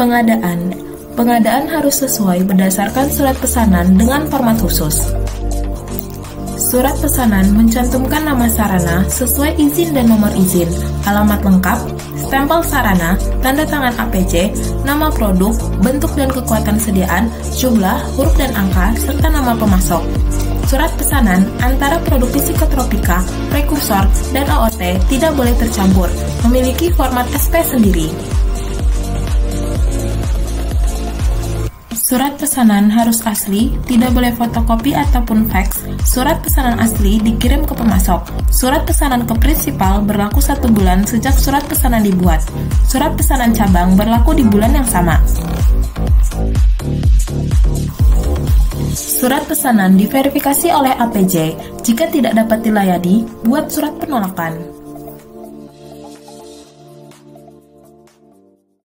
Pengadaan Pengadaan harus sesuai berdasarkan surat pesanan dengan format khusus. Surat pesanan mencantumkan nama sarana sesuai izin dan nomor izin, alamat lengkap, stempel sarana, tanda tangan APC, nama produk, bentuk dan kekuatan sediaan, jumlah, huruf dan angka, serta nama pemasok. Surat pesanan antara produk psikotropika, prekursor, dan AOT tidak boleh tercampur, memiliki format SP sendiri. Surat pesanan harus asli, tidak boleh fotokopi ataupun fax. Surat pesanan asli dikirim ke pemasok. Surat pesanan ke prinsipal berlaku satu bulan sejak surat pesanan dibuat. Surat pesanan cabang berlaku di bulan yang sama. Surat pesanan diverifikasi oleh APJ. Jika tidak dapat dilayani, buat surat penolakan.